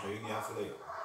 水银年付类的。